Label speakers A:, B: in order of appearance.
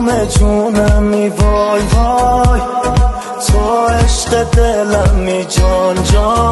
A: بوم جونمی وای وای تو عشق دلمی جان جان.